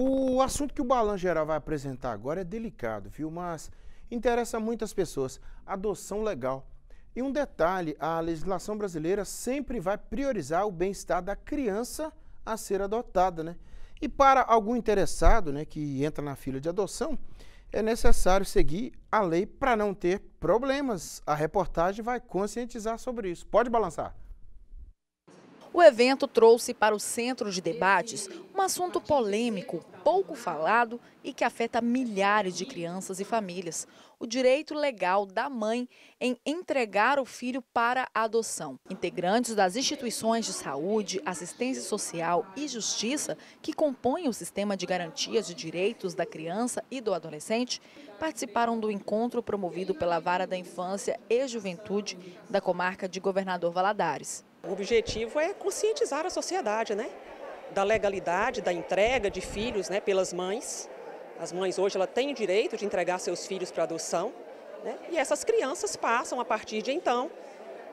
O assunto que o Balan Geral vai apresentar agora é delicado, viu? Mas interessa muitas pessoas. Adoção legal. E um detalhe, a legislação brasileira sempre vai priorizar o bem-estar da criança a ser adotada, né? E para algum interessado, né, que entra na fila de adoção, é necessário seguir a lei para não ter problemas. A reportagem vai conscientizar sobre isso. Pode balançar. O evento trouxe para o centro de debates um assunto polêmico, pouco falado e que afeta milhares de crianças e famílias: o direito legal da mãe em entregar o filho para a adoção. Integrantes das instituições de saúde, assistência social e justiça que compõem o sistema de garantias de direitos da criança e do adolescente participaram do encontro promovido pela Vara da Infância e Juventude da comarca de Governador Valadares. O objetivo é conscientizar a sociedade, né? Da legalidade, da entrega de filhos né, pelas mães. As mães hoje ela têm o direito de entregar seus filhos para adoção. Né? E essas crianças passam, a partir de então,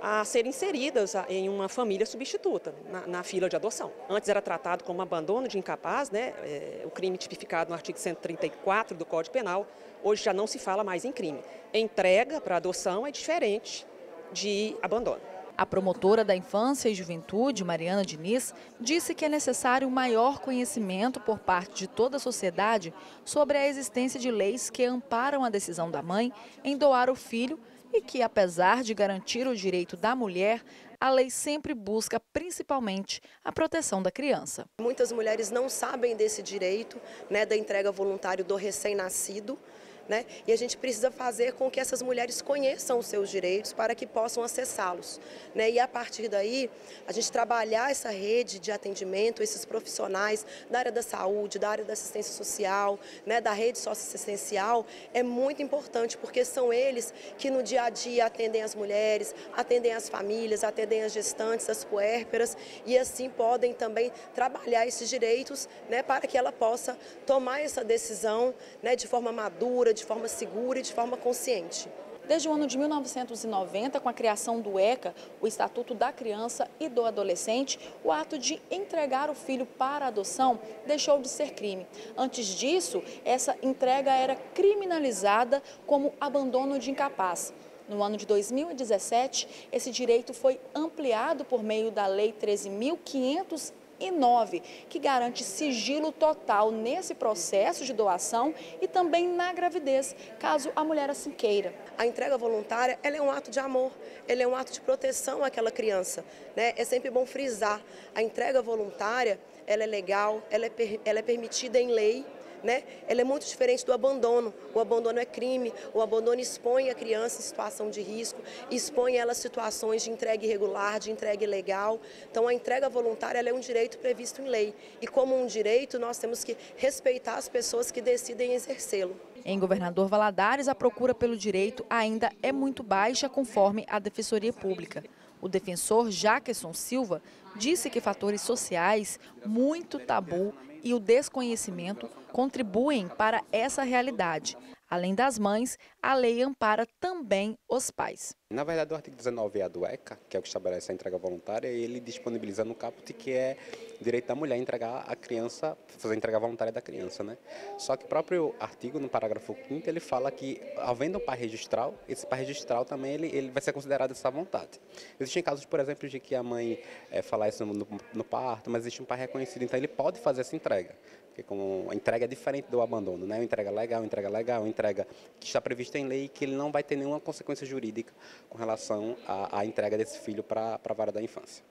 a serem inseridas em uma família substituta, na, na, fila de adoção. Antes era tratado como abandono de incapaz, né? É, o crime tipificado no artigo 134 do Código Penal, hoje já não se fala mais em crime. Entrega para adoção é diferente de abandono. A promotora da Infância e Juventude, Mariana Diniz, disse que é necessário maior conhecimento por parte de toda a sociedade sobre a existência de leis que amparam a decisão da mãe em doar o filho e que, apesar de garantir o direito da mulher, a lei sempre busca principalmente a proteção da criança. Muitas mulheres não sabem desse direito né, da entrega voluntária do recém-nascido. Né? E a gente precisa fazer com que essas mulheres conheçam os seus direitos para que possam acessá-los. Né? E a partir daí, a gente trabalhar essa rede de atendimento, esses profissionais da área da saúde, da área da assistência social, né? da rede socioassistencial, é muito importante, porque são eles que no dia a dia atendem as mulheres, atendem as famílias, atendem as gestantes, as puérperas, e assim podem também trabalhar esses direitos né? para que ela possa tomar essa decisão né? de forma madura, de forma segura e de forma consciente. Desde o ano de 1990, com a criação do ECA, o Estatuto da Criança e do Adolescente, o ato de entregar o filho para adoção deixou de ser crime. Antes disso, essa entrega era criminalizada como abandono de incapaz. No ano de 2017, esse direito foi ampliado por meio da Lei 13.500 9, que garante sigilo total nesse processo de doação e também na gravidez, caso a mulher assim queira. A entrega voluntária ela é um ato de amor, ele é um ato de proteção àquela criança. Né? É sempre bom frisar, a entrega voluntária ela é legal, ela é, ela é permitida em lei, né? Ela é muito diferente do abandono. O abandono é crime, o abandono expõe a criança em situação de risco, expõe ela a situações de entrega irregular, de entrega ilegal. Então a entrega voluntária é um direito previsto em lei e como um direito nós temos que respeitar as pessoas que decidem exercê-lo. Em Governador Valadares, a procura pelo direito ainda é muito baixa conforme a Defensoria Pública. O defensor Jackson Silva disse que fatores sociais, muito tabu e o desconhecimento contribuem para essa realidade. Além das mães, a lei ampara também os pais. Na verdade, o artigo 19A do ECA, que é o que estabelece a entrega voluntária, ele disponibiliza no caput que é direito da mulher entregar a criança, fazer a entrega voluntária da criança, né? Só que o próprio artigo, no parágrafo 5 ele fala que, havendo um pai registral, esse pai registral também ele, ele vai ser considerado essa vontade. Existem casos, por exemplo, de que a mãe é, falar isso no, no parto, mas existe um pai reconhecido, então ele pode fazer essa entrega. Porque como a entrega é diferente do abandono, né? Uma entrega legal, entrega legal, uma entrega que está prevista em lei que ele não vai ter nenhuma consequência jurídica com relação à, à entrega desse filho para a vara da infância.